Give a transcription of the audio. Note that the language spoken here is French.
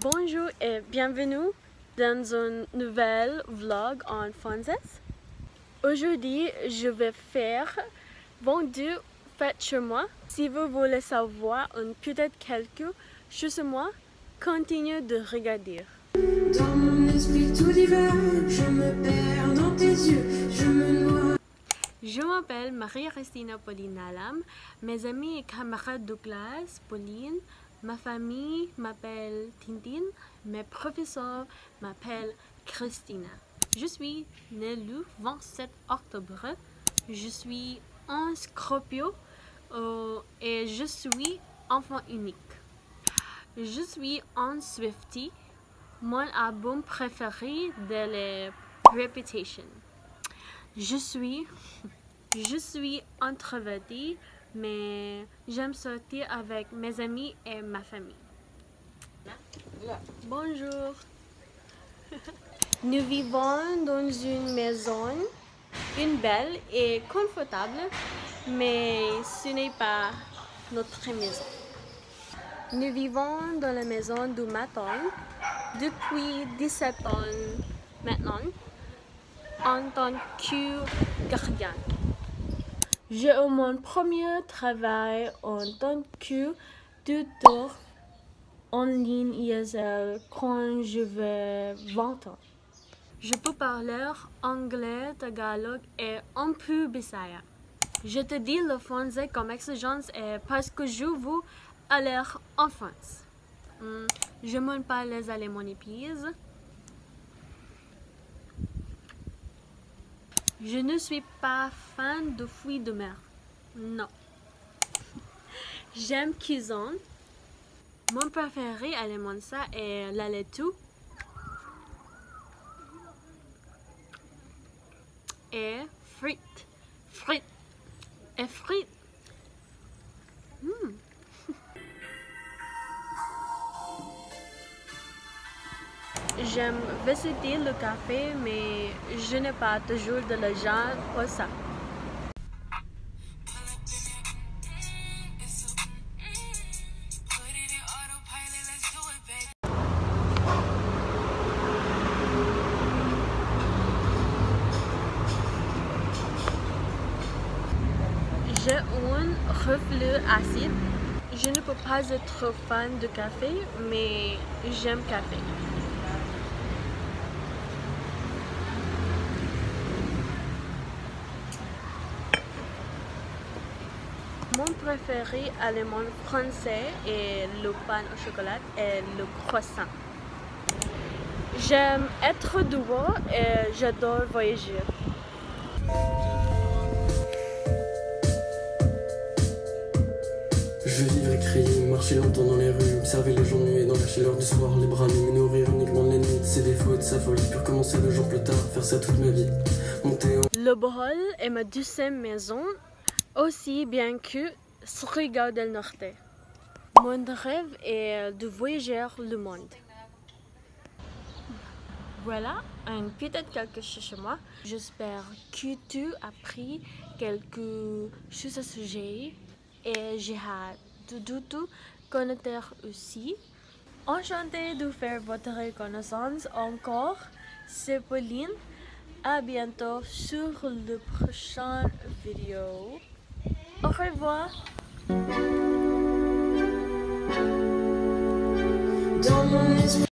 Bonjour et bienvenue dans un nouvel vlog en français. Aujourd'hui, je vais faire vendu fait chez moi. Si vous voulez savoir un peut-être quelque chose sur moi, continuez de regarder. Dans mon esprit tout divers, je me perds dans tes yeux, je me noie. Je m'appelle Maria-Christina Pauline Alam. Mes amis et camarades de classe, Pauline. Ma famille m'appelle Tintine. Mes professeurs m'appellent Christina. Je suis née le 27 octobre. Je suis un Scorpio euh, et je suis enfant unique. Je suis un Swiftie. Mon album préféré de les Reputation. Je suis, je suis introvertie, mais j'aime sortir avec mes amis et ma famille. Bonjour. Nous vivons dans une maison, une belle et confortable, mais ce n'est pas notre maison. Nous vivons dans la maison du matin depuis 17 ans maintenant en tant que gardien. J'ai eu mon premier travail en tant que tuteur en ligne ISL quand j'avais 20 ans. Je peux parler anglais, tagalog et un peu bisaya. Je te dis le français comme exigence et parce que je veux aller en France. Hmm, Je ne pas les allemands. Je ne suis pas fan de fruits de mer. Non. J'aime cuisine. Mon préféré aliment ça est la laitue. Et frites. Frites. Et frites. J'aime visiter le café, mais je n'ai pas toujours de l'argent pour ça. J'ai un reflux acide. Je ne peux pas être fan de café, mais j'aime café. Mon préféré aliment français est le pain au chocolat et le croissant. J'aime être dehors et j'adore voyager. Je vivre et crier, marcher longtemps dans les rues, observer les gens nués dans la chaleur du soir, les bras me nourrir uniquement les nuits, ses défauts et de sa folie, puis recommencer le jour plus tard, faire ça toute ma vie. Monter en Le Bohol est ma deuxième maison, aussi bien que Sriga del Norte. Mon rêve est de voyager le monde. Voilà, un peut-être quelque chose chez moi. J'espère que tu as appris quelque chose à ce sujet et j'ai hâte de de te connaître aussi. Enchantée de faire votre reconnaissance encore. C'est Pauline. À bientôt sur le prochain vidéo. Au revoir.